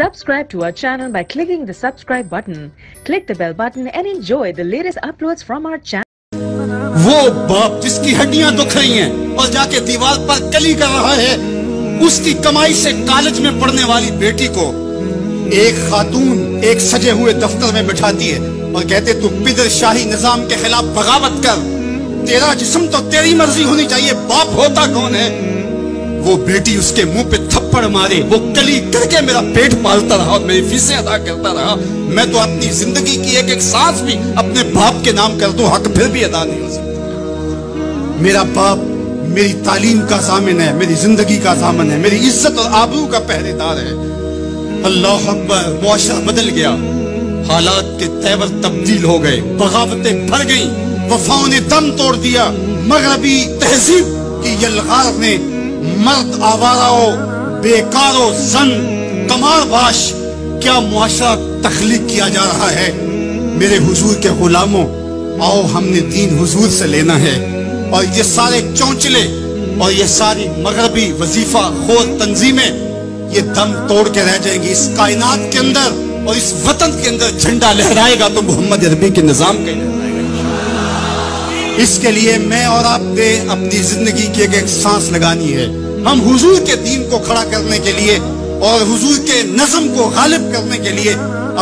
Subscribe to our channel by clicking the subscribe button. Click the bell button and enjoy the latest uploads from our channel. वो बाप जिसकी हड्डियाँ दुख रही हैं और जाके दीवार पर कली कर रहा है, उसकी कमाई से कॉलेज में पढ़ने वाली बेटी को एक खातून, एक सजे हुए दफ्तर में बिठाती है और कहते, तू पिदर शाही निज़ाम के खिलाफ बगावत कर तेरा जिस्म तो तेरी मर्ज़ी होनी चाहिए, बाप होता कौन है वो बेटी उसके मुँह पे थप्पड़ मारे, वो कली करके मेरा पेट पालता रहा और मेरी फीसें अदा करता रहा। मैं तो अपनी ज़िंदगी की एक एक सांस भी अपने बाप के नाम कर दूँ, हक फिर भी अदा नहीं हो सकता। मेरा बाप मेरी तालीम का जामिन है, मेरी ज़िंदगी का जामन है, मेरी इज़्ज़त और आबरू का पहरेदार है। अल्लाह अकबर मुआशरा बदल गया। हालात के तेवर तब्दील हो गए, बगावतें भर गई, वफाओं ने दम तोड़ दिया। मगरबी तहजीब की यलगार ने मर्द आवाराओ बेकारो जन कमारबाश क्या मुआशरा तखलीक किया जा रहा है? मेरे हुजूर के गुलामों, आओ हमने दीन हुजूर से लेना है। और ये सारे चौंचले और ये सारी मगरबी वजीफा खोर तंजीमें, ये दम तोड़ के रह जाएँगी। इस कायनात के अंदर और इस वतन के अंदर झंडा लहराएगा तो मोहम्मद अरबी के निज़ाम का इसके लिए मैं और आपने अपनी ज़िंदगी की एक, एक सांस लगानी है। हम हुजूर के दीन को खड़ा करने के लिए और हुजूर के नजम को गालिब करने के लिए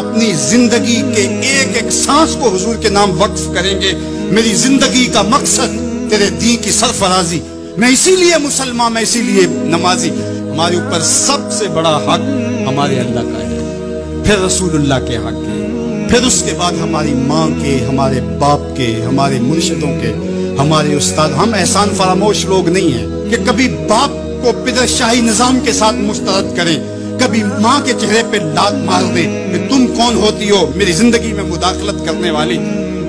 अपनी ज़िंदगी के एक एक सांस को हुजूर के नाम वक्फ करेंगे। मेरी ज़िंदगी का मकसद तेरे दी की सरफराजी। मैं इसीलिए मुसलमान मैं इसीलिए नमाजी। हमारे ऊपर सबसे बड़ा हक हमारे अल्लाह का है। फिर रसूलुल्लाह के हक। फिर उसके बाद हमारी माँ के, हमारे बाप के, हमारे मुर्शिदों के, हमारे उस्ताद, हम एहसान फरामोश लोग नहीं हैं कि कभी बाप को पिदर शाही निज़ाम के साथ मुस्तरद करें। कभी माँ के चेहरे पे लात मार दें कि तुम कौन होती हो, मेरी ज़िंदगी में मुदाखलत करने वाली।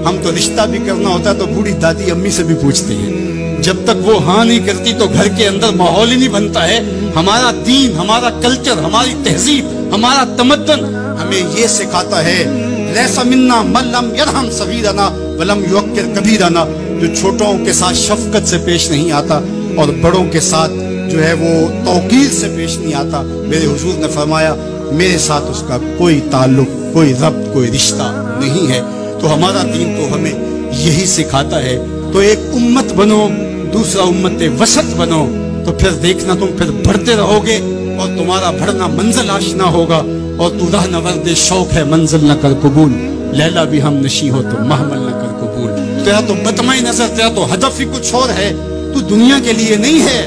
हम तो रिश्ता भी करना होता तो बूढ़ी दादी अम्मी से भी पूछते हैं। जब तक वो हाँ नहीं करती तो घर के अंदर माहौल ही नहीं बनता है। हमारा दीन, हमारा कल्चर, हमारी तहजीब, हमारा तमद्दन हमें ये सिखाता है लैसा मिन्ना मल्लम यरहम सगीरना, वलम युक्किर कबीरना, जो छोटों के साथ शफकत से पेश नहीं आता और बड़ों के साथ जो है वो तोकीर से पेश नहीं आता, मेरे हुजूर ने फरमाया, मेरे साथ उसका कोई ताल्लुक, कोई रब्त, कोई रिश्ता नहीं है। तो हमारा दीन तो हमें यही सिखाता है तो एक उम्मत बनो, दूसरा उम्मत वसत बनो तो फिर देखना तुम फिर बढ़ते रहोगे और तुम्हारा बढ़ना मंजिल आशना होगा। और तू राह नवर्द शौक है, मंजिल न कर कबूल। लैला भी हम नशी हो तो महमल न कर कबूल। तेरा तो बतमाई नज़र, तेरा तो हदफ ही कुछ और है। तू दुनिया के लिए नहीं है,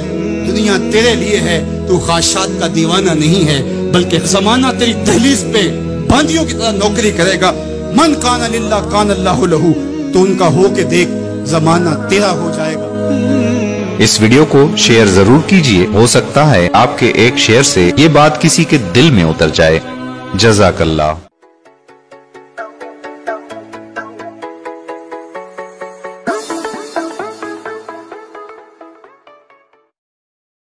दुनिया तेरे लिए है। तू खाशात का दीवाना नहीं है, बल्कि जमाना तेरी दहलीज पे बांदियों की तरह नौकरी करेगा। मन कान अल्लाह कान अल्लाह लहू तो उनका हो के देख जमाना तेरा हो जाएगा। इस वीडियो को शेयर ज़रूर कीजिए। हो सकता है आपके एक शेयर से ये बात किसी के दिल में उतर जाए। जजाकल्ला